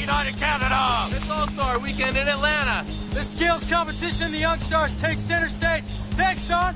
United Canada. It's All-Star Weekend in Atlanta. The skills competition, the Young Stars take center stage. Thanks, Don.